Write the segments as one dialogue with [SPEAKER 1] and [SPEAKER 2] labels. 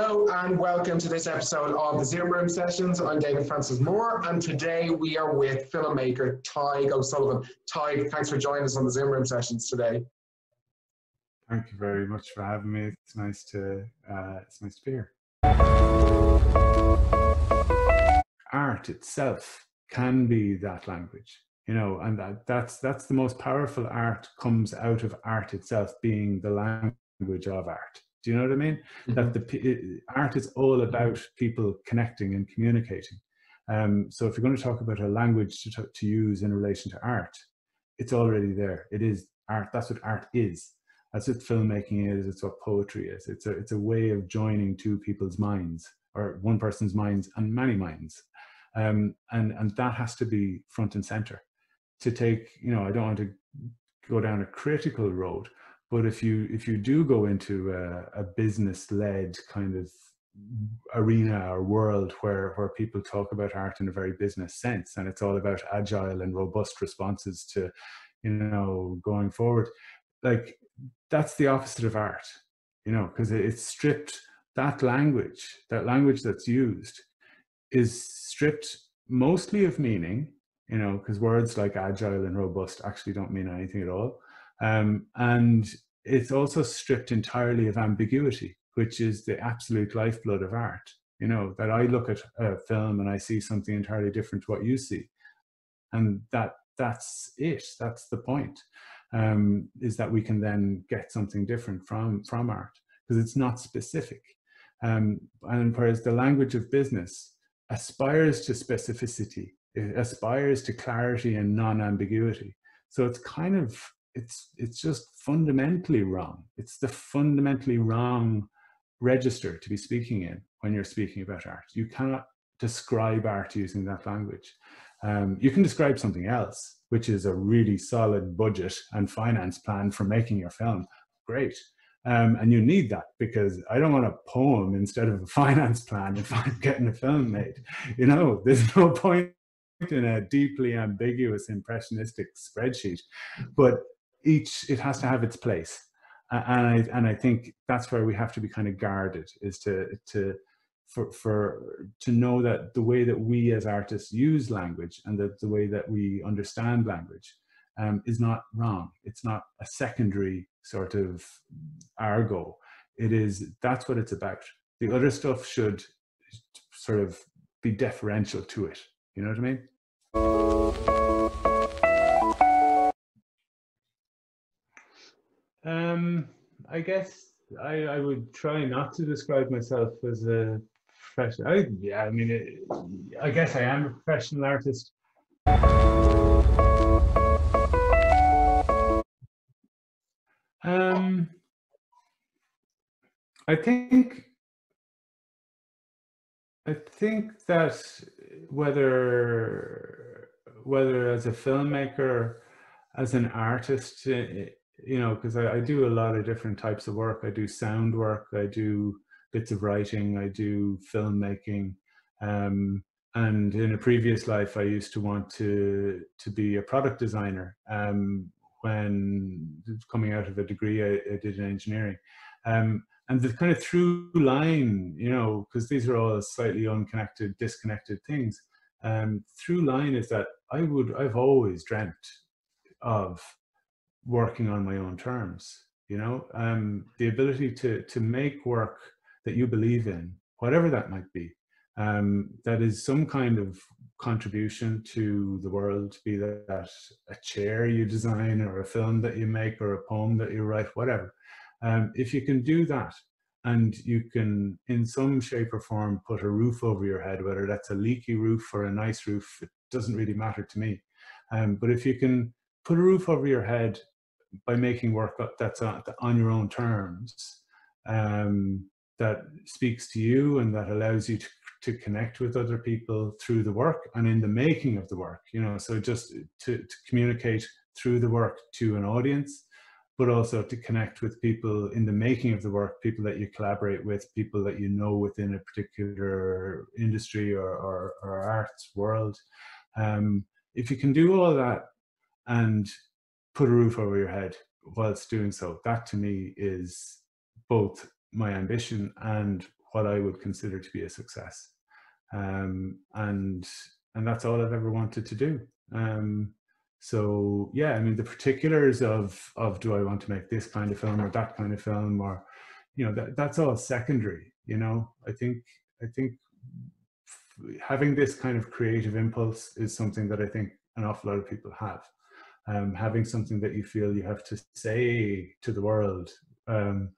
[SPEAKER 1] Hello and welcome to this episode of the Zoom Room Sessions. I'm David Francis Moore and today we are with filmmaker Tadhg O'Sullivan. Tadhg, thanks for joining us on the Zoom Room Sessions today.
[SPEAKER 2] Thank you very much for having me. It's nice to uh, it's nice to be here. Art itself can be that language, you know, and that, that's that's the most powerful art comes out of art itself being the language of art do you know what I mean? Mm-hmm. That the art is all about people connecting and communicating. Um, so if you're going to talk about a language to, to use in relation to art, it's already there. It is art. That's what art is. That's what filmmaking is. It's what poetry is. It's a it's a way of joining two people's minds or one person's minds and many minds, um, and and that has to be front and center. To take you know I don't want to go down a critical road, but if you if you do go into a, a business led kind of arena or world where where people talk about art in a very business sense and it's all about agile and robust responses to you know going forward like that's the opposite of art you know because it's stripped that language that language that's used is stripped mostly of meaning you know because words like agile and robust actually don't mean anything at all um, and it's also stripped entirely of ambiguity, which is the absolute lifeblood of art. You know, that I look at a film and I see something entirely different to what you see. And that that's it. That's the point. Um, is that we can then get something different from from art because it's not specific. Um, and whereas the language of business aspires to specificity, it aspires to clarity and non-ambiguity. So it's kind of it's it's just fundamentally wrong. It's the fundamentally wrong register to be speaking in when you're speaking about art. You cannot describe art using that language. Um, you can describe something else, which is a really solid budget and finance plan for making your film. Great. Um, and you need that because I don't want a poem instead of a finance plan if I'm getting a film made. You know, there's no point in a deeply ambiguous impressionistic spreadsheet. But each it has to have its place and I and I think that's where we have to be kind of guarded is to to for for to know that the way that we as artists use language and that the way that we understand language um, is not wrong. It's not a secondary sort of argot. It is that's what it's about. The other stuff should sort of be deferential to it. You know what I mean? Um, I guess I, I would try not to describe myself as a professional. I, yeah, I mean, it, I guess I am a professional artist. Um, I think I think that whether whether as a filmmaker, as an artist, you know, because I, I, do a lot of different types of work. I do sound work, I do bits of writing, I do filmmaking. Um, and in a previous life, I used to want to to be a product designer. Um, when coming out of a degree, I, I did in engineering. Um, and the kind of through line, you know, because these are all slightly unconnected, disconnected things. Um, through line is that I would, I've always dreamt of working on my own terms you know? Um, the ability to to make work that you believe in whatever that might be um, that is some kind of contribution to the world be that a chair you design or a film that you make or a poem that you write whatever. Um, if you can do that and you can in some shape or form put a roof over your head whether that's a leaky roof or a nice roof it doesn't really matter to me. Um, but if you can put a roof over your head by making work that's on, on your own terms um, that speaks to you and that allows you to, to connect with other people through the work and in the making of the work you know so just to, to communicate through the work to an audience but also to connect with people in the making of the work people that you collaborate with people that you know within a particular industry or, or, or arts world. Um, if you can do all that and put a roof over your head whilst doing so. That to me is both my ambition and what I would consider to be a success. Um, and and that's all I've ever wanted to do. Um, so yeah, I mean the particulars of of do I want to make this kind of film or that kind of film or you know that that's all secondary. You know, I think I think having this kind of creative impulse is something that I think an awful lot of people have. Um, having something that you feel you have to say to the world um,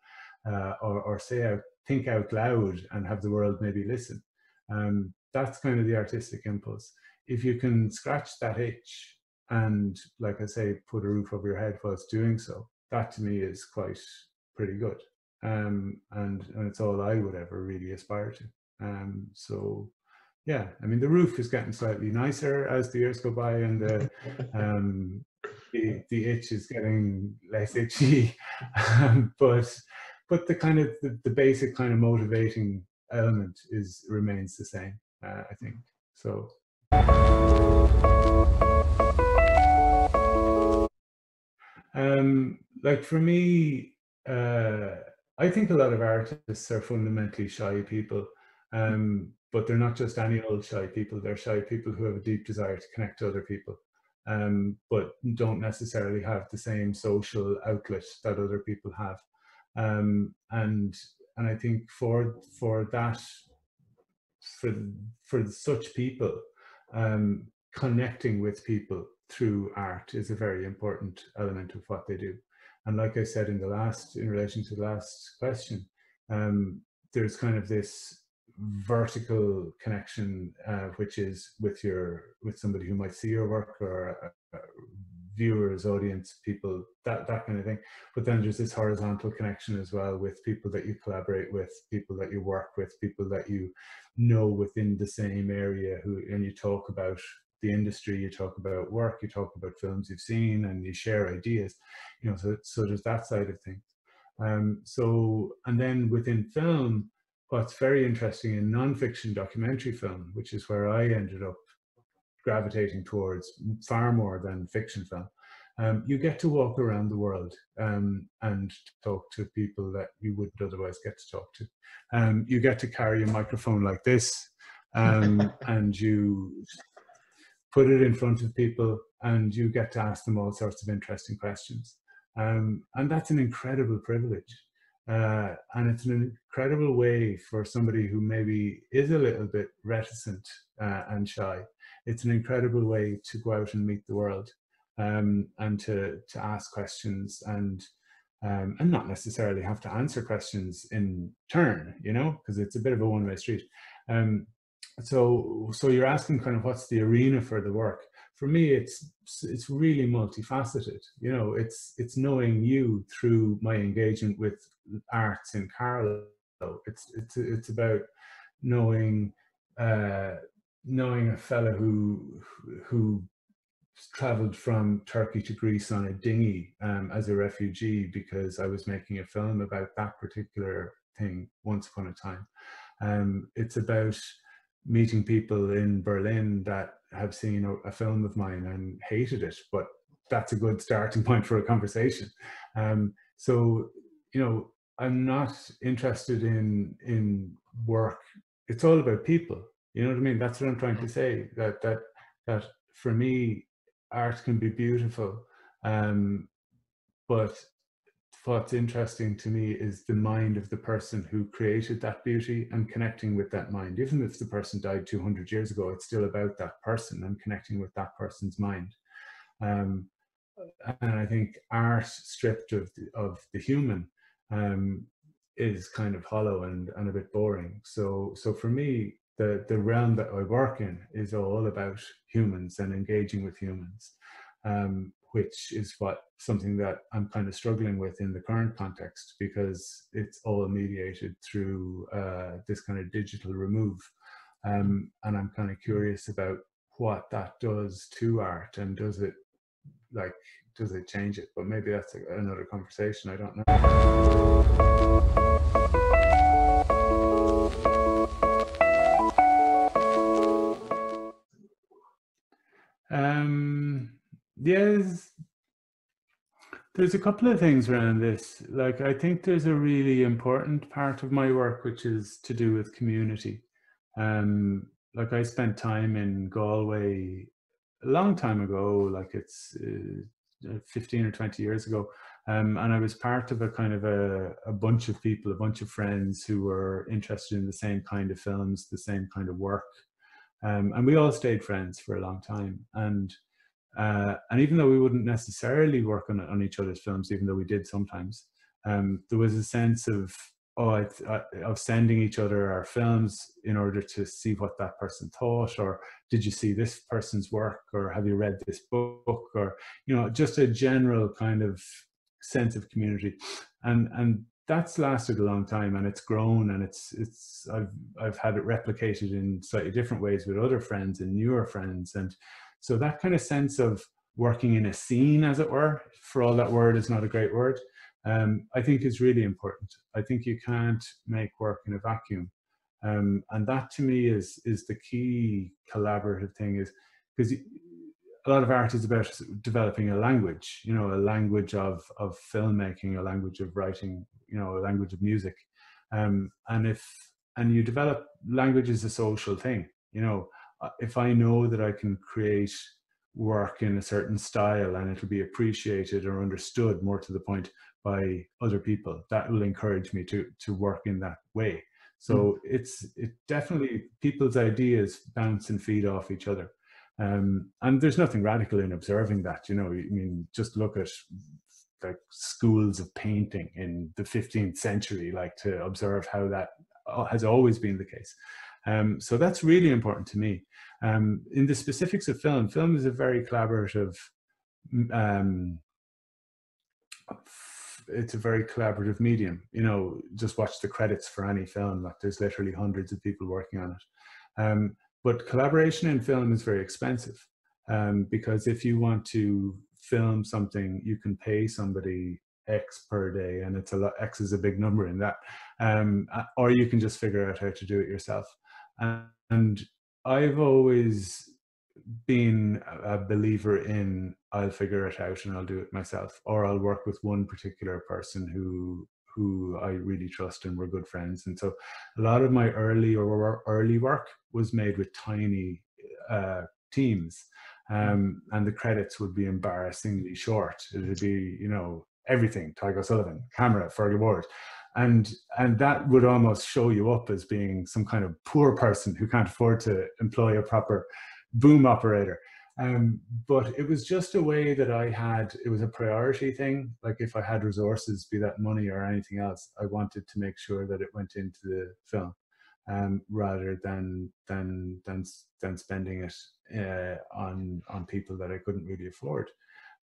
[SPEAKER 2] uh, or, or say out, think out loud and have the world maybe listen. Um, that's kind of the artistic impulse. If you can scratch that itch and, like I say, put a roof over your head whilst doing so, that to me is quite pretty good. Um, and, and it's all I would ever really aspire to. Um, so yeah, I mean the roof is getting slightly nicer as the years go by, and the um, the, the itch is getting less itchy, um, but but the kind of the, the, basic kind of motivating element is remains the same. Uh, I think so. Um, like for me, uh, I think a lot of artists are fundamentally shy people. Um, but they're not just any old shy people. They're shy people who have a deep desire to connect to other people, um, but don't necessarily have the same social outlet that other people have. Um, and and I think for for that, for for such people, um, connecting with people through art is a very important element of what they do. And like I said in the last, in relation to the last question, um, there's kind of this vertical connection, uh, which is with your with somebody who might see your work or uh, viewers, audience, people, that that kind of thing. But then there's this horizontal connection as well with people that you collaborate with, people that you work with, people that you know within the same area who and you talk about the industry, you talk about work, you talk about films you've seen, and you share ideas. You know, so so there's that side of things. Um, so and then within film what's very interesting in nonfiction documentary film, which is where I ended up gravitating towards far more than fiction film, um, you get to walk around the world um, and talk to people that you wouldn't otherwise get to talk to. Um, you get to carry a microphone like this um, and you put it in front of people and you get to ask them all sorts of interesting questions. Um, and that's an incredible privilege. Uh, and it's an incredible way for somebody who maybe is a little bit reticent uh, and shy. It's an incredible way to go out and meet the world um, and to, to ask questions and um, and not necessarily have to answer questions in turn, you know, because it's a bit of a one-way street. Um, so, so you're asking kind of what's the arena for the work, for me it's it's really multifaceted you know it's it's knowing you through my engagement with arts in Carlow it's it's it's about knowing uh knowing a fellow who who traveled from Turkey to Greece on a dinghy um, as a refugee because I was making a film about that particular thing once upon a time. Um, it's about meeting people in Berlin that have seen a, a, film of mine and hated it, but that's a good starting point for a conversation. Um, so, you know, I'm not interested in in work. It's all about people. You know what I mean? That's what I'm trying to say. That that that for me, art can be beautiful, um, but what's interesting to me is the mind of the person who created that beauty and connecting with that mind. Even if the person died 200 years ago, it's still about that person and connecting with that person's mind. Um, and I think art stripped of the, of the human um, is kind of hollow and, and a bit boring. So, so for me, the, the realm that I work in is all about humans and engaging with humans. Um, which is what something that I'm kind of struggling with in the current context because it's all mediated through uh, this kind of digital remove. Um, and I'm kind of curious about what that does to art and does it like does it change it? But maybe that's a, another conversation i don't know. Um Yes, There's a couple of things around this. Like, I think there's a really important part of my work, which is to do with community. Um, like, I spent time in Galway a long time ago, like it's uh, 15 or 20 years ago. Um, and I was part of a kind of a, a bunch of people, a bunch of friends who were interested in the same kind of films, the same kind of work. Um, and we all stayed friends for a long time. And uh, and even though we wouldn't necessarily work on, on each other's films, even though we did sometimes, um, there was a sense of oh, I, I, of sending each other our films in order to see what that person thought, or did you see this person's work, or have you read this book, or you know, just a general kind of sense of community, and and that's lasted a long time and it's grown and it's it's I've I've had it replicated in slightly different ways with other friends and newer friends and so that kind of sense of working in a scene, as it were, for all that word is not a great word, um, I think is really important. I think you can't make work in a vacuum. Um, and that to me is is the key collaborative thing is because a lot of art is about developing a language, you know, a language of, of filmmaking, a language of writing, you know, a language of music. Um, and if, and you develop language is a social thing, you know, if I know that I can create work in a certain style and it'll be appreciated or understood more to the point by other people, that will encourage me to to work in that way. So mm. it's it definitely people's ideas bounce and feed off each other. Um, and there's nothing radical in observing that, you know, I mean, just look at like schools of painting in the 15th century, like to observe how that uh, has always been the case. Um, so that's really important to me. Um, in the specifics of film, film is a very collaborative. Um, it's a very collaborative medium. You know, just watch the credits for any film. Like there's literally hundreds of people working on it. Um, but collaboration in film is very expensive um, because if you want to film something, you can pay somebody X per day, and it's a lot. X is a big number in that, um, or you can just figure out how to do it yourself. And I've always been a believer in I'll figure it out and I'll do it myself, or I'll work with one particular person who who I really trust and we're good friends. And so a lot of my early or early work was made with tiny uh, teams. Um, and the credits would be embarrassingly short. It would be, you know, everything, Tadhg O'Sullivan, camera, Fergie Ward and and that would almost show you up as being some kind of poor person who can't afford to employ a proper boom operator. Um, but it was just a way that i had it was a priority thing. Like if i had resources be that money or anything else i wanted to make sure that it went into the film um, rather than than than than spending it uh, on on people that i couldn't really afford.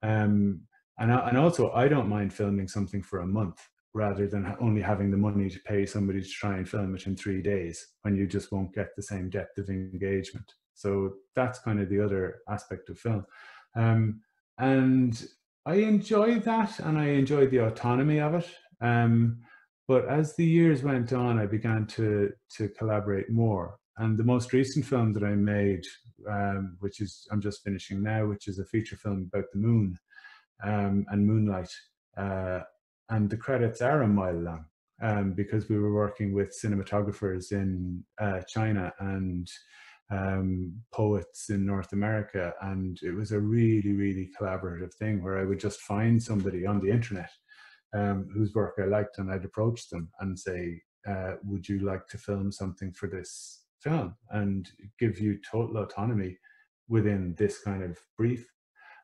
[SPEAKER 2] Um, and, and also i don't mind filming something for a month rather than only having the money to pay somebody to try and film it in three days when you just won't get the same depth of engagement. So that's kind of the other aspect of film. Um, and I enjoyed that and I enjoyed the autonomy of it. Um, but as the years went on, I began to, to collaborate more. And the most recent film that I made, um, which is I'm just finishing now, which is a feature film about the moon um, and moonlight, uh, and the credits are a mile long um, because we were working with cinematographers in uh, China and um, poets in North America, and it was a really, really collaborative thing where I would just find somebody on the internet um, whose work I liked, and I'd approach them and say, uh, "Would you like to film something for this film?" and give you total autonomy within this kind of brief,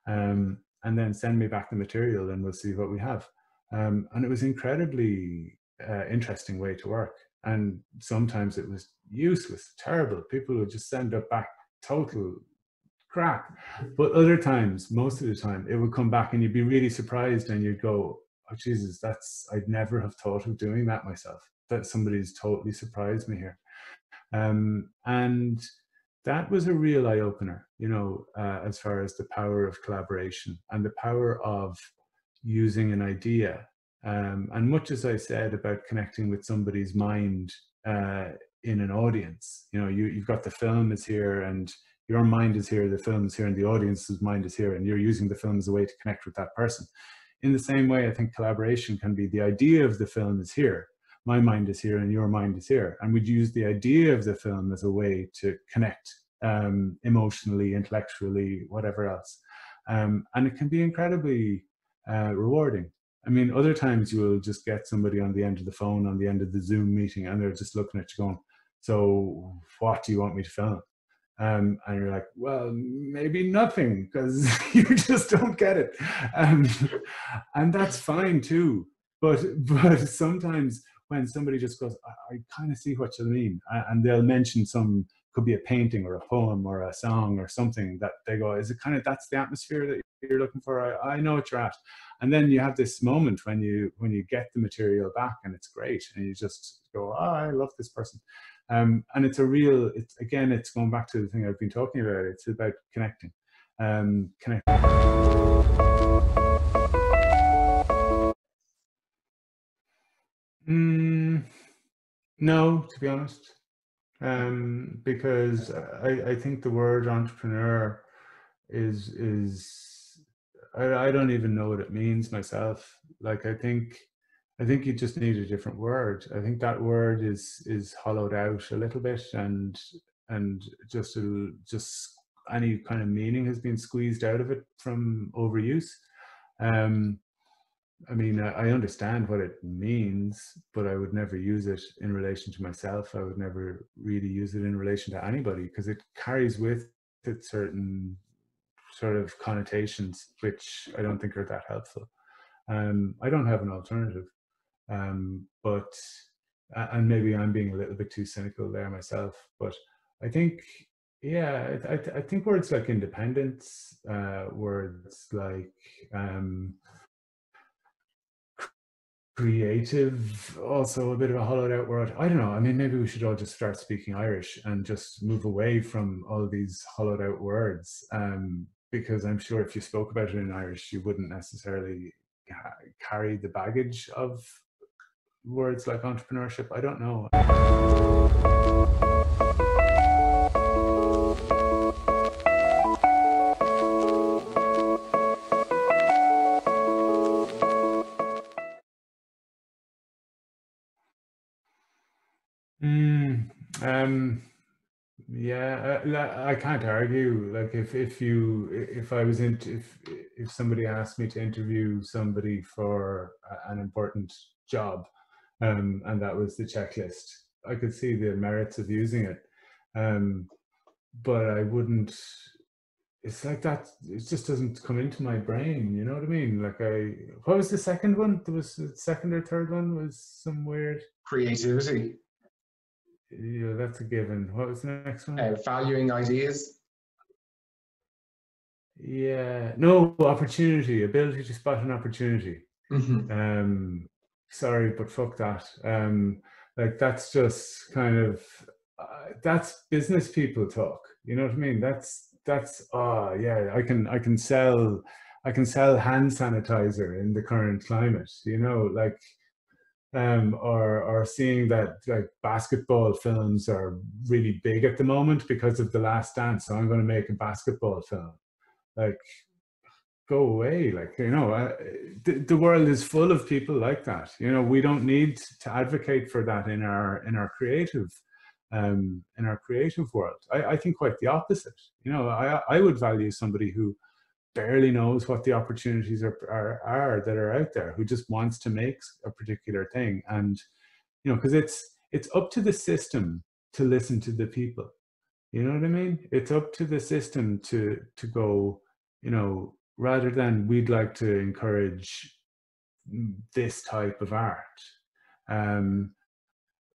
[SPEAKER 2] um, and then send me back the material, and we'll see what we have. Um, and it was incredibly uh, interesting way to work. And sometimes it was useless, terrible. People would just send it back total crap. But other times, most of the time, it would come back and you'd be really surprised and you'd go, oh, Jesus, that's, I'd never have thought of doing that myself. That somebody's totally surprised me here. Um, and that was a real eye opener, you know, uh, as far as the power of collaboration and the power of using an idea. Um, and much as I said about connecting with somebody's mind uh, in an audience, you know, you, you've got the film is here and your mind is here, the film is here, and the audience's mind is here, and you're using the film as a way to connect with that person. in the same way, I think collaboration can be the idea of the film is here, my mind is here, and your mind is here, and we'd use the idea of the film as a way to connect um, emotionally, intellectually, whatever else, um, and it can be incredibly uh, rewarding. I mean, other times you will just get somebody on the end of the phone, on the end of the Zoom meeting, and they're just looking at you going, "So, what do you want me to film?" Um, and you're like, well, maybe nothing because you just don't get it, um, and that's fine too. But but sometimes when somebody just goes, I, I kind of see what you mean, and they'll mention some could be a painting or a poem or a song or something that they go, is it kind of that's the atmosphere that you're looking for? I, I know what you're at, and then you have this moment when you when you get the material back and it's great, and you just go, oh, I love this person. Um, and it's a real, it's again, it's going back to the thing I've been talking about. It's about connecting. Um. Mm, no, to be honest, um, because I, I think the word entrepreneur is is I, I don't even know what it means myself. Like I think I think you just need a different word. I think that word is is hollowed out a little bit, and and just a, just any kind of meaning has been squeezed out of it from overuse. Um, I mean, I understand what it means, but I would never use it in relation to myself. I would never really use it in relation to anybody because it carries with it certain sort of connotations, which I don't think are that helpful. Um, I don't have an alternative. Um, but and maybe I'm being a little bit too cynical there myself, but I think yeah, I, I, think words like independence, uh, words like um, creative, also a bit of a hollowed out word. I don't know. I mean, maybe we should all just start speaking Irish and just move away from all these hollowed out words. Um, because I'm sure if you spoke about it in Irish, you wouldn't necessarily carry the baggage of words like entrepreneurship? I don't know. Mm, um, yeah, uh, I can't argue. Like if if you if I was in if if somebody asked me to interview somebody for an important job, um, and that was the checklist. I could see the merits of using it, um, but I wouldn't. It's like that. It just doesn't come into my brain. You know what I mean? Like I. What was the second one? There was the second or third one was some weird
[SPEAKER 1] creativity.
[SPEAKER 2] Yeah, that's a given. What was the next one?
[SPEAKER 1] Uh, valuing ideas.
[SPEAKER 2] Yeah. No opportunity. Ability to spot an opportunity. Mm-hmm. Um, sorry, but fuck that. Um, like that's just kind of uh, that's business people talk. You know what I mean? That's that's ah uh, yeah. I can I can sell I can sell hand sanitizer in the current climate. You know, like um, or or seeing that like basketball films are really big at the moment because of the Last Dance. So I'm going to make a basketball film. Like go away like you know uh, the, the world is full of people like that you know we don't need to advocate for that in our in our creative um in our creative world i, I think quite the opposite you know i i would value somebody who barely knows what the opportunities are, are, are that are out there who just wants to make a particular thing and you know because it's it's up to the system to listen to the people you know what i mean it's up to the system to to go you know rather than we'd like to encourage this type of art. Um,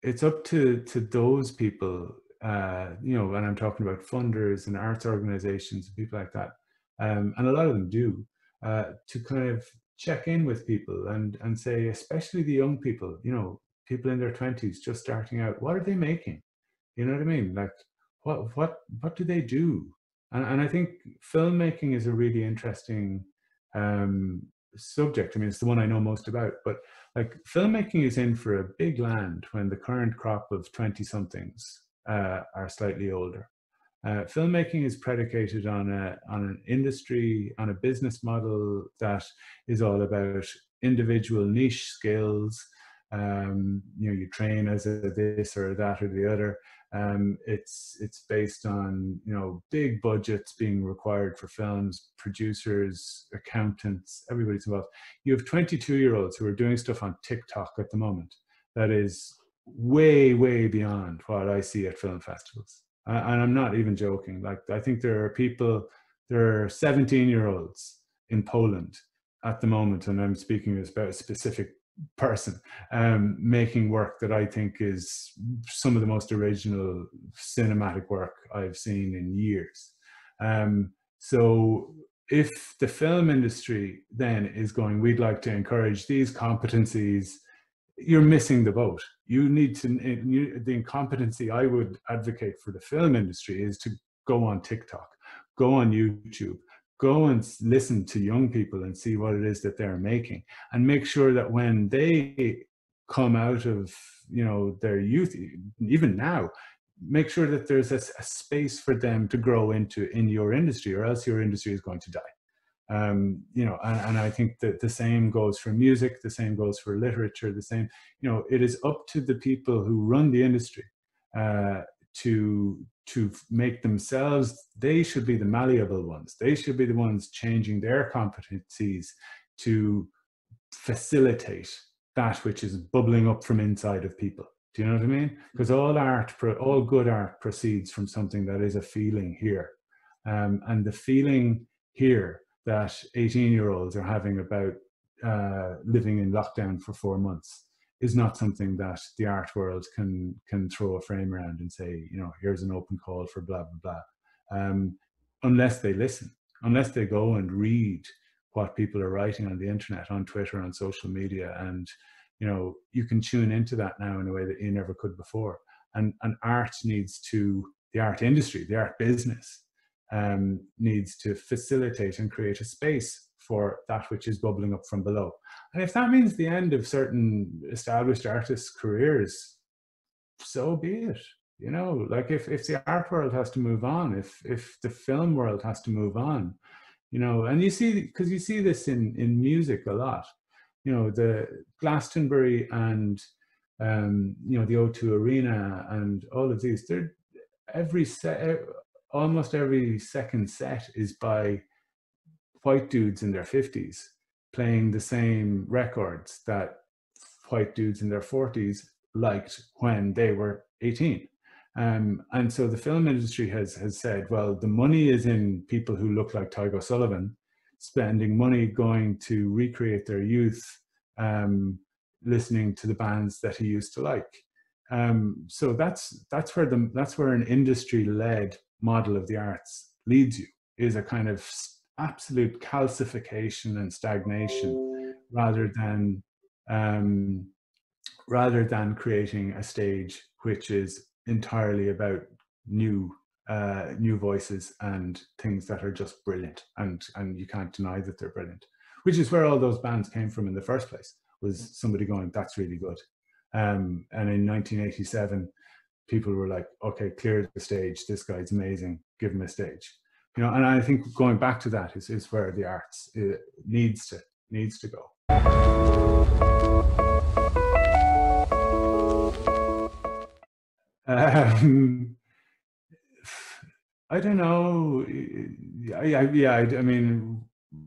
[SPEAKER 2] it's up to to those people, uh, you know, and I'm talking about funders and arts organizations and people like that, um, and a lot of them do, uh, to kind of check in with people and and say, especially the young people, you know, people in their twenties just starting out, what are they making? You know what I mean? Like, what what what do they do? And, and I think filmmaking is a really interesting um, subject. I mean, it's the one I know most about, but like filmmaking is in for a big land when the current crop of 20 somethings uh, are slightly older. Uh, filmmaking is predicated on a on an industry, on a business model that is all about individual niche skills. Um, you know, you train as a this or that or the other. Um, it's it's based on you know big budgets being required for films, producers, accountants, everybody's involved. You have 22 year olds who are doing stuff on TikTok at the moment that is way way beyond what I see at film festivals and I'm not even joking. Like I think there are people, there are 17 year olds in Poland at the moment, and I'm speaking about a specific person um, making work that I think is some of the most original cinematic work I've seen in years. Um, so if the film industry then is going, we'd like to encourage these competencies you're missing the boat. You need to, you, the incompetency I would advocate for the film industry is to go on TikTok, go on YouTube, go and listen to young people and see what it is that they're making and make sure that when they come out of, you know, their youth, even now, make sure that there's a, a space for them to grow into in your industry or else your industry is going to die um, you know, and, and, I think that the same goes for music, the same goes for literature, the same, you know, it is up to the people who run the industry uh, to to make themselves. They should be the malleable ones. They should be the ones changing their competencies to facilitate that which is bubbling up from inside of people. Do you know what I mean? Because all art, all good art, proceeds from something that is a feeling here, um, and the feeling here that 18 year olds are having about uh, living in lockdown for four months is not something that the art world can can throw a frame around and say, you know, here's an open call for blah blah blah, um, unless they listen, unless they go and read what people are writing on the internet, on Twitter, on social media, and you know, you can tune into that now in a way that you never could before. And and art needs to the art industry, the art business um, needs to facilitate and create a space for that which is bubbling up from below. And if that means the end of certain established artists' careers, so be it. You know, like if, if the art world has to move on, if if the film world has to move on, you know, and you see because you see this in in music a lot. You know, the Glastonbury and um, you know the O2 Arena and all of these. They're every set almost every second set is by white dudes in their 50s playing the same records that white dudes in their 40s liked when they were 18. Um, and so the film industry has, has said, well, the money is in people who look like Tadhg O'Sullivan, spending money going to recreate their youth, um, listening to the bands that he used to like. Um, so that's that's where the that's where an industry-led model of the arts leads you is a kind of absolute calcification and stagnation rather than um, rather than creating a stage which is entirely about new uh, new voices and things that are just brilliant and and you can't deny that they're brilliant which is where all those bands came from in the first place was somebody going that's really good. Um, and in 1987 people were like, okay, clear the stage. This guy's amazing. Give him a stage. You know, and I think going back to that is, is where the arts uh, needs to needs to go. Um, I don't know. Yeah, yeah. I, I, mean,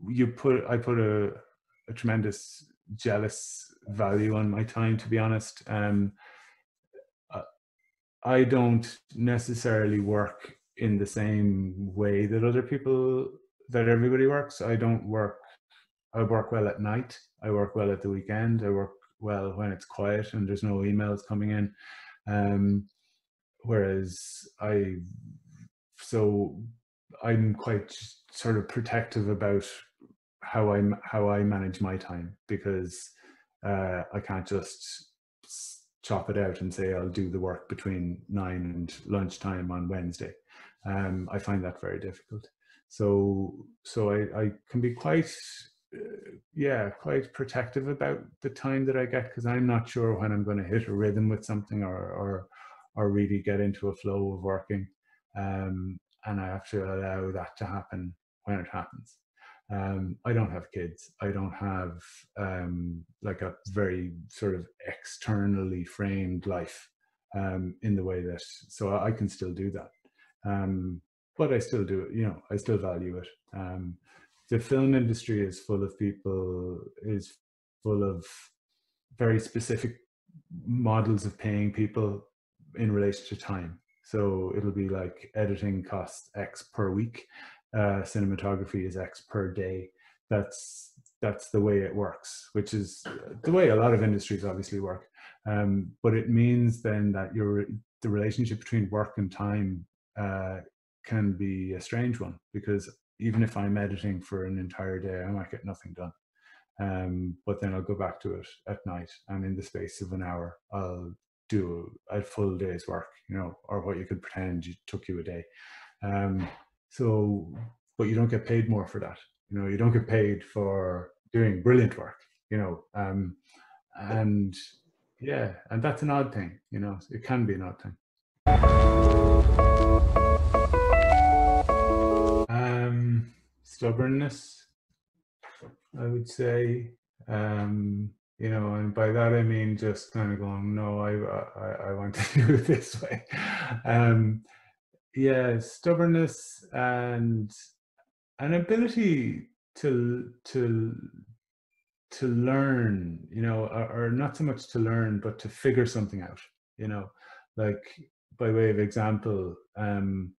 [SPEAKER 2] you put I put a, a tremendous jealous value on my time. To be honest, um, I don't necessarily work in the same way that other people that everybody works. I don't work I work well at night. I work well at the weekend. I work well when it's quiet and there's no emails coming in. Um, whereas I so I'm quite sort of protective about how I how I manage my time because uh, I can't just chop it out and say I'll do the work between nine and lunchtime on Wednesday. Um, I find that very difficult. So so I, I can be quite uh, yeah quite protective about the time that I get because I'm not sure when I'm going to hit a rhythm with something or or or really get into a flow of working. Um, and I have to allow that to happen when it happens. Um, I don't have kids. I don't have um, like a very sort of externally framed life um, in the way that, so I can still do that. Um, but I still do it, you know, I still value it. Um, the film industry is full of people, is full of very specific models of paying people in relation to time. So it'll be like editing costs X per week, uh, cinematography is X per day. That's that's the way it works, which is the way a lot of industries obviously work. Um, but it means then that your the relationship between work and time uh, can be a strange one because even if I'm editing for an entire day, I might get nothing done. Um, but then I'll go back to it at night, and in the space of an hour, I'll do a full day's work, you know, or what you could pretend it took you a day. Um, so, but you don't get paid more for that. You know, you don't get paid for doing brilliant work. You know, um, and yeah, and that's an odd thing. You know, it can be an odd thing. Um, stubbornness I would say. Um, you know, and by that I mean just kind of going, no, I I, I want to do it this way. Um, yeah, stubbornness and an ability to to to learn, you know, or, or not so much to learn, but to figure something out. You know, like by way of example, um,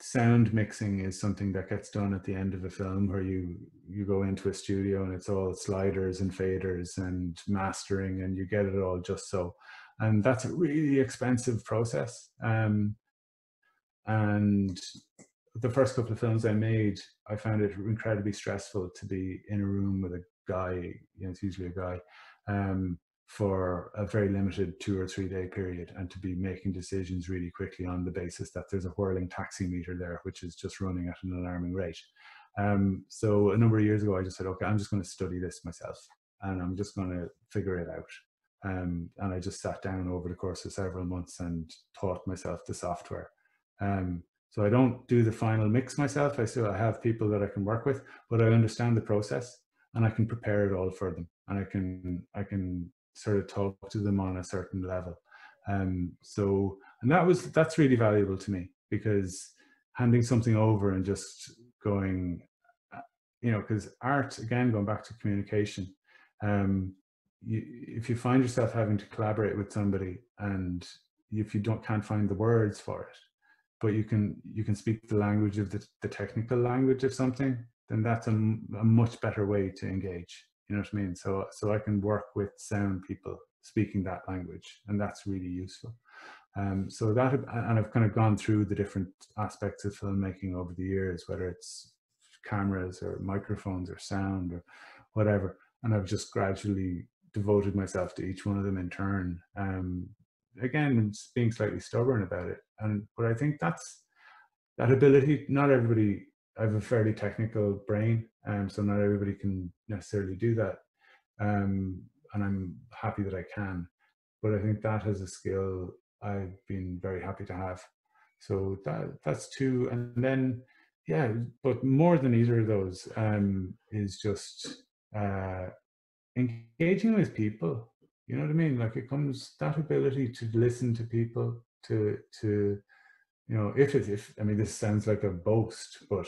[SPEAKER 2] sound mixing is something that gets done at the end of a film where you you go into a studio and it's all sliders and faders and mastering and you get it all just so and that's a really expensive process um, and the first couple of films i made i found it incredibly stressful to be in a room with a guy you know it's usually a guy um, for a very limited two or three day period and to be making decisions really quickly on the basis that there's a whirling taxi meter there, which is just running at an alarming rate. Um, so a number of years ago, I just said, okay, I'm just going to study this myself and I'm just going to figure it out. Um, and I just sat down over the course of several months and taught myself the software. Um, so I don't do the final mix myself. I still have people that I can work with, but I understand the process and I can prepare it all for them. And I can I can sort of talk to them on a certain level. Um, so, and that was that's really valuable to me because handing something over and just going, uh, you know, because art again going back to communication. Um, you, if you find yourself having to collaborate with somebody and if you don't can't find the words for it, but you can you can speak the language of the, the technical language of something, then that's a, a much better way to engage. You know what I mean? So so I can work with sound people speaking that language, and that's really useful. Um, so that and I've kind of gone through the different aspects of filmmaking over the years, whether it's cameras or microphones or sound or whatever, and I've just gradually devoted myself to each one of them in turn. Um, again, being slightly stubborn about it, and but I think that's that ability. Not everybody I have a fairly technical brain, um, so not everybody can necessarily do that. Um, and I'm happy that I can. But I think that is a skill I've been very happy to have. So that that's two. And then, yeah, but more than either of those um, is just uh, engaging with people. You know what I mean? Like it comes that ability to listen to people, to to you know, if it if I mean this sounds like a boast, but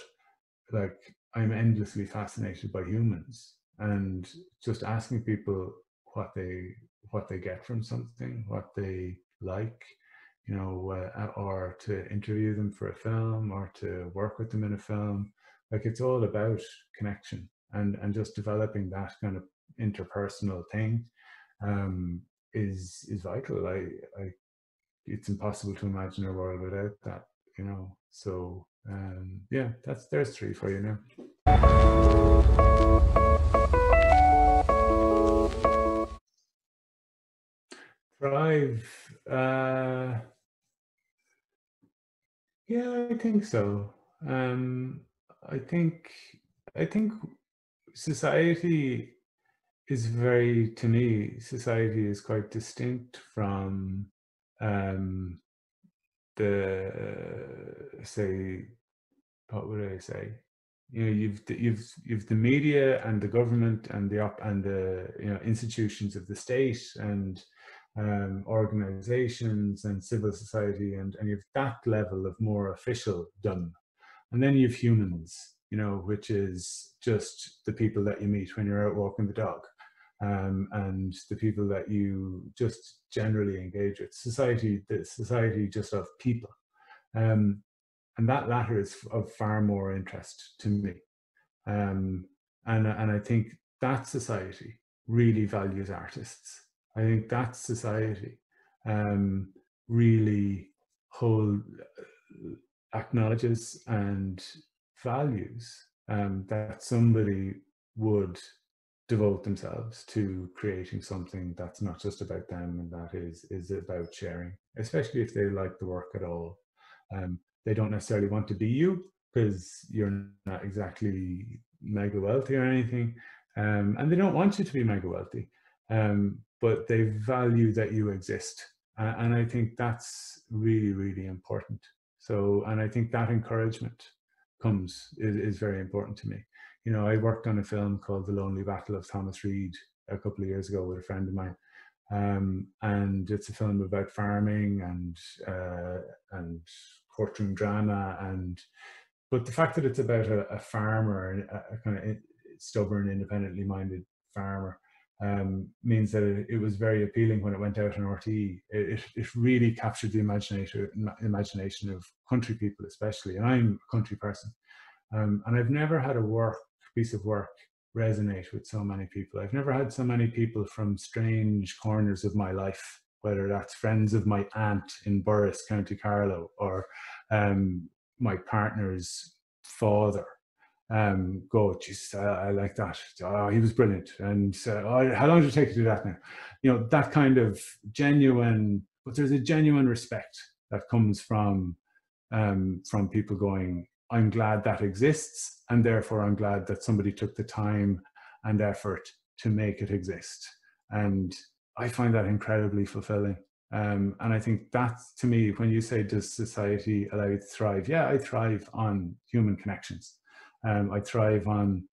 [SPEAKER 2] like I'm endlessly fascinated by humans and just asking people what they what they get from something, what they like, you know, uh, or to interview them for a film or to work with them in a film. Like it's all about connection and and just developing that kind of interpersonal thing um, is is vital. I, I it's impossible to imagine a world without that, you know. So um, yeah, that's there's three for you now. Thrive. Uh, yeah, I think so. Um, I think I think society is very to me society is quite distinct from um, the uh, say what would I say? You know, you've you've you've the media and the government and the op and the you know institutions of the state and um, organizations and civil society and and you've that level of more official done, and then you've humans, you know, which is just the people that you meet when you're out walking the dog. Um, and the people that you just generally engage with society the society just of people um, and that latter is of far more interest to me. Um, and, and I think that society really values artists. I think that society um, really hold, acknowledges and values um, that somebody would devote themselves to creating something that's not just about them and that is is about sharing, especially if they like the work at all. Um, they don't necessarily want to be you because you're not exactly mega wealthy or anything. Um, and they don't want you to be mega wealthy, um, but they value that you exist. Uh, and I think that's really, really important. So, and I think that encouragement comes, is, is very important to me. You know, I worked on a film called The Lonely Battle of Thomas Reid a couple of years ago with a friend of mine. Um, and it's a film about farming and uh, and courtroom drama and but the fact that it's about a, a farmer a, a, kind of stubborn independently minded farmer um, means that it, it, was very appealing when it went out on RTE. It, it, really captured the imagination imagination of country people especially and I'm a country person um, and I've never had a work piece of work resonate with so many people. I've never had so many people from strange corners of my life whether that's friends of my aunt in Borris, County Carlow, or um, my partner's father um, go, Jesus, I, I, like that. Oh, he was brilliant. And uh, how long did it take to do that now? You know, that kind of genuine, but there's a genuine respect that comes from um, from people going, I'm glad that exists, and therefore I'm glad that somebody took the time and effort to make it exist. And I find that incredibly fulfilling. Um, and I think that's to me, when you say, does society allow you to thrive? Yeah, I thrive on human connections. Um, I thrive on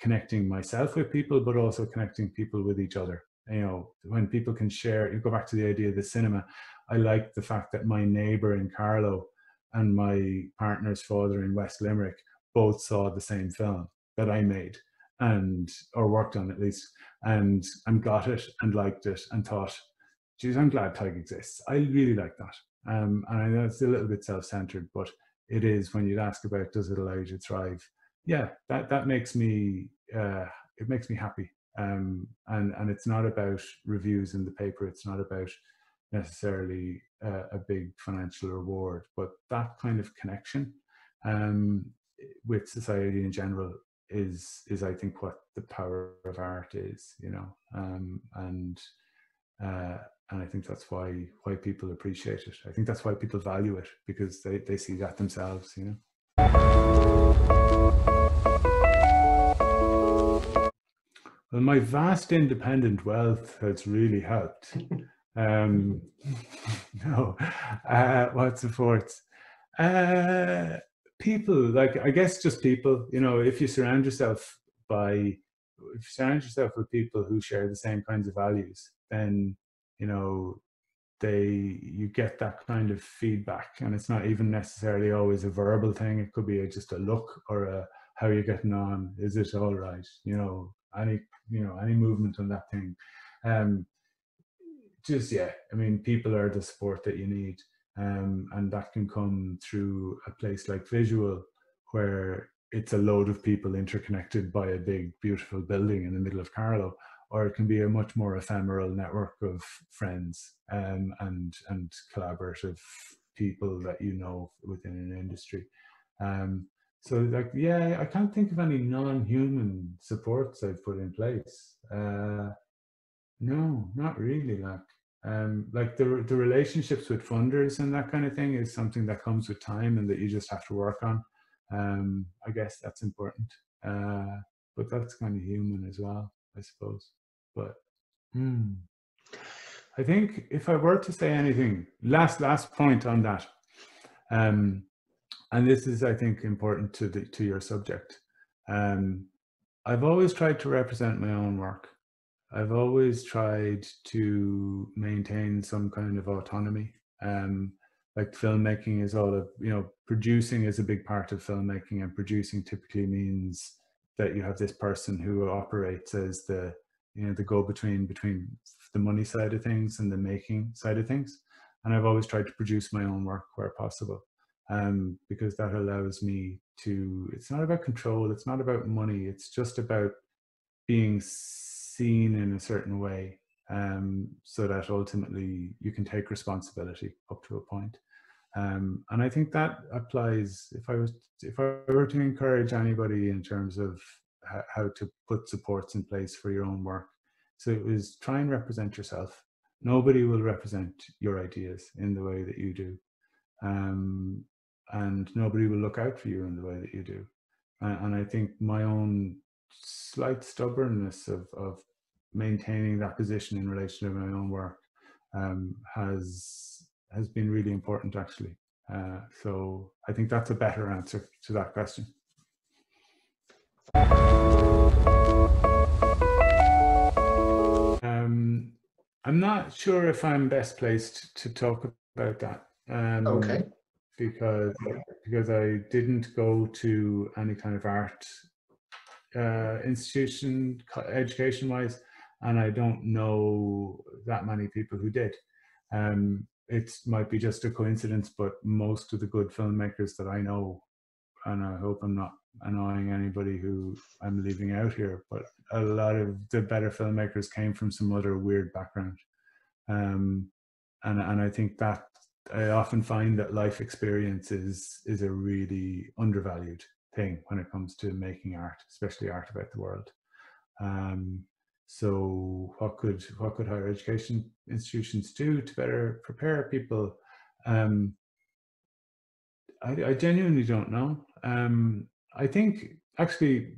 [SPEAKER 2] connecting myself with people, but also connecting people with each other. You know, when people can share, you go back to the idea of the cinema. I like the fact that my neighbor in Carlow and my partner's father in West Limerick both saw the same film that I made and or worked on at least and and got it and liked it and thought geez i'm glad Tadhg exists. I really like that. Um, and i know it's a little bit self-centered but it is when you'd ask about does it allow you to thrive? Yeah that that makes me uh, it makes me happy. Um, and and it's not about reviews in the paper. It's not about necessarily uh, a big financial reward but that kind of connection um, with society in general is is I think what the power of art is, you know, um, and uh, and I think that's why why people appreciate it. I think that's why people value it because they they see that themselves, you know. Well, my vast independent wealth has really helped. Um, no, uh, what supports? Uh, people like i guess just people you know if you surround yourself by if you surround yourself with people who share the same kinds of values then you know they you get that kind of feedback. And it's not even necessarily always a verbal thing. It could be a, just a look or a how you're getting on? Is it all right? You know any you know any movement on that thing. Um just yeah i mean people are the support that you need um, and that can come through a place like visual where it's a load of people interconnected by a big beautiful building in the middle of Carlow or it can be a much more ephemeral network of friends um, and and collaborative people that you know within an industry. Um, so like yeah i can't think of any non-human supports i've put in place. Uh, no not really like um, like the the relationships with funders and that kind of thing is something that comes with time and that you just have to work on. Um, I guess that's important, uh, but that's kind of human as well, I suppose. But hmm, I think if I were to say anything, last last point on that, Um, and this is, I think, important to the to your subject. Um, I've always tried to represent my own work. I've always tried to maintain some kind of autonomy. Um, like filmmaking is all of you know producing is a big part of filmmaking and producing typically means that you have this person who operates as the you know the go between between the money side of things and the making side of things and i've always tried to produce my own work where possible um, because that allows me to it's not about control it's not about money it's just about being seen in a certain way um, so that ultimately you can take responsibility up to a point um, and I think that applies if I was if I were to encourage anybody in terms of how to put supports in place for your own work. So it was try and represent yourself. Nobody will represent your ideas in the way that you do. Um, and nobody will look out for you in the way that you do. Uh, and I think my own slight stubbornness of, of maintaining that position in relation to my own work um, has has been really important actually. Uh, so I think that's a better answer to that question. Um, I'm not sure if I'm best placed to talk about that. Um,
[SPEAKER 1] okay.
[SPEAKER 2] Because because I didn't go to any kind of art uh, institution, education wise, and I don't know that many people who did. Um, it might be just a coincidence, but most of the good filmmakers that I know, and I hope I'm not annoying anybody who I'm leaving out here, but a lot of the better filmmakers came from some other weird background. Um, and, and I think that I often find that life experience is, is a really undervalued thing when it comes to making art, especially art about the world. Um, so what could what could higher education institutions do to better prepare people? Um, I, I, genuinely don't know. Um, I think actually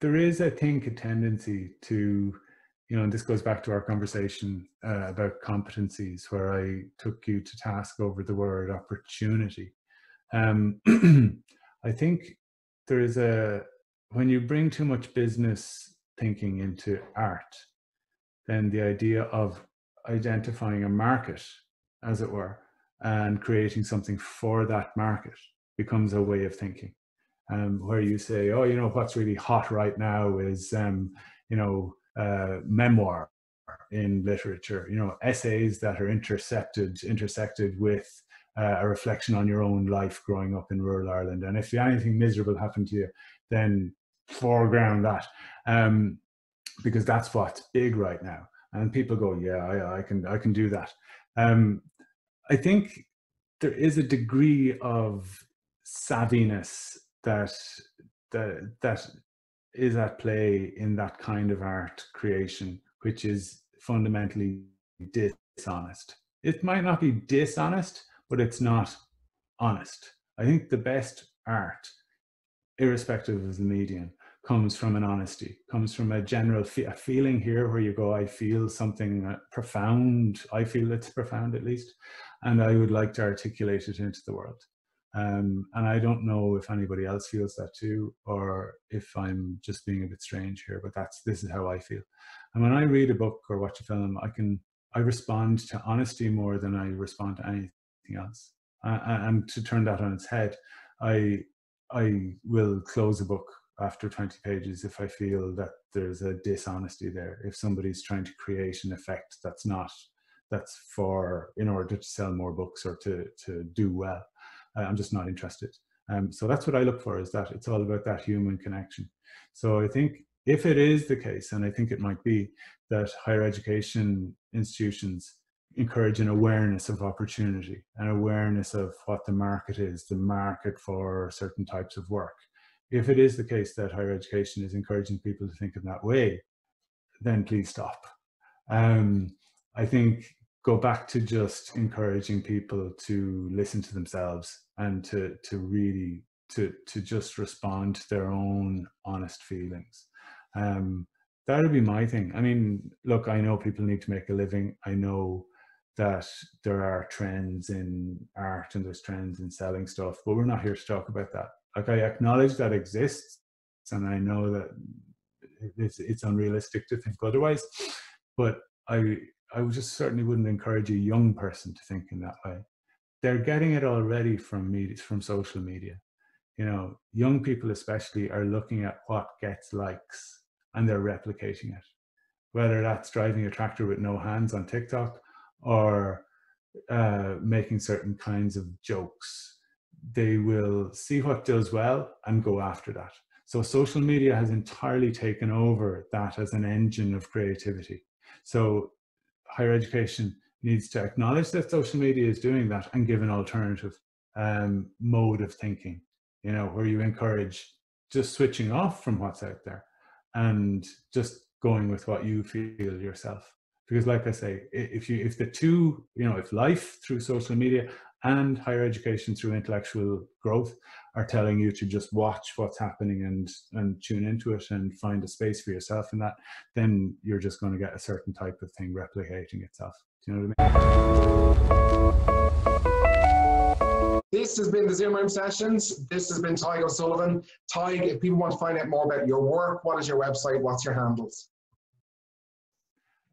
[SPEAKER 2] there is, I think, a tendency to, you know, and this goes back to our conversation uh, about competencies, where I took you to task over the word opportunity. Um, I think there is a when you bring too much business thinking into art, then the idea of identifying a market, as it were, and creating something for that market becomes a way of thinking. Um, where you say, oh, you know, what's really hot right now is, um, you know, uh, memoir in literature, you know, essays that are intercepted, intersected with uh, a reflection on your own life growing up in rural Ireland. And if anything miserable happened to you, then foreground that um, because that's what's big right now. And people go, yeah, I, I can, I can do that. Um, I think there is a degree of savviness that that that is at play in that kind of art creation, which is fundamentally dishonest. It might not be dishonest, but it's not honest. I think the best art, irrespective of the medium, comes from an honesty, comes from a general fe- a feeling here where you go, I feel something uh, profound. I feel it's profound at least, and I would like to articulate it into the world. Um, and I don't know if anybody else feels that too, or if I'm just being a bit strange here. But that's this is how I feel. And when I read a book or watch a film, I can I respond to honesty more than I respond to anything else. Uh, and to turn that on its head, I I will close a book after 20 pages if I feel that there's a dishonesty there. If somebody's trying to create an effect that's not that's for in order to sell more books or to to do well. I'm just not interested. Um, so that's what I look for is that it's all about that human connection. So I think if it is the case, and I think it might be, that higher education institutions encourage an awareness of opportunity, an awareness of what the market is, the market for certain types of work. If it is the case that higher education is encouraging people to think in that way, then please stop. Um, I think go back to just encouraging people to listen to themselves and to to really to to just respond to their own honest feelings um that would be my thing i mean look i know people need to make a living i know that there are trends in art and there's trends in selling stuff, but we're not here to talk about that. Like I acknowledge that exists, and I know that it's it's unrealistic to think otherwise, but I I just certainly wouldn't encourage a young person to think in that way. They're getting it already from media, from social media. You know, young people especially are looking at what gets likes and they're replicating it. Whether that's driving a tractor with no hands on TikTok or uh, making certain kinds of jokes, they will see what does well and go after that. So social media has entirely taken over that as an engine of creativity. So higher education needs to acknowledge that social media is doing that and give an alternative um, mode of thinking, you know, where you encourage just switching off from what's out there and just going with what you feel yourself. Because like I say, if you if the two, you know, if life through social media and higher education through intellectual growth are telling you to just watch what's happening and and tune into it and find a space for yourself in that then you're just going to get a certain type of thing replicating itself do you know what
[SPEAKER 1] i mean this has been the Zoom Room sessions. This has been Tadhg O'Sullivan. Tadhg, if people want to find out more about your work, what is your website? What's your handles?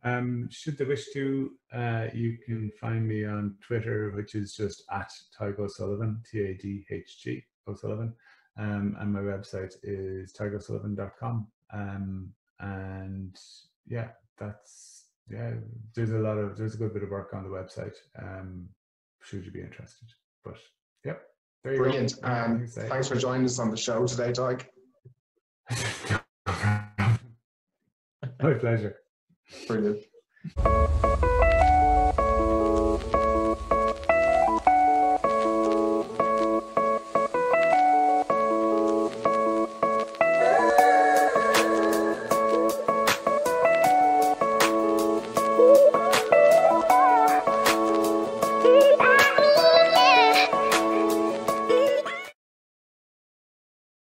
[SPEAKER 2] Um, should they wish to, uh, you can find me on Twitter, which is just at Tadhg O'Sullivan, T-A-D-H-G O'Sullivan. Um, and my website is tadhgosullivan.com. Um, and yeah, that's, yeah, there's a lot of, there's a good bit of work on the website. Um, should you be interested. But yep.
[SPEAKER 1] Brilliant. Um, thanks for joining us on the show today, Tadhg.
[SPEAKER 2] my pleasure.
[SPEAKER 1] Brilliant.